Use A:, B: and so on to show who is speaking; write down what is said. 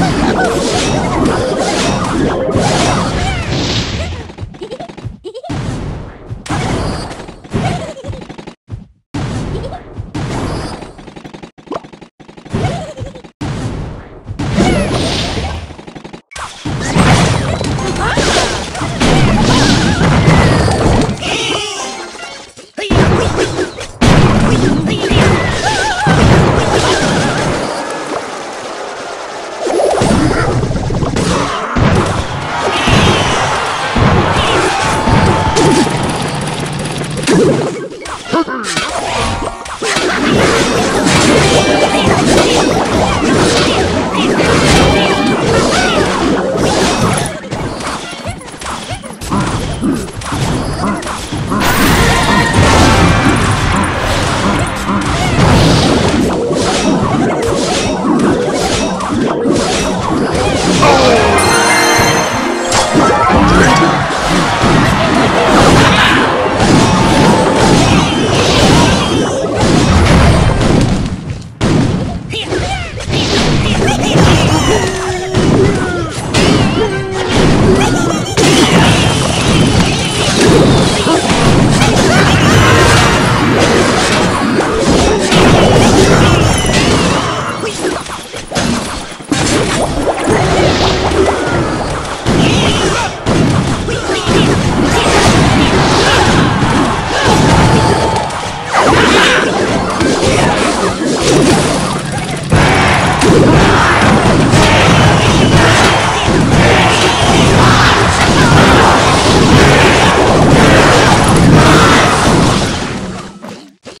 A: Oh,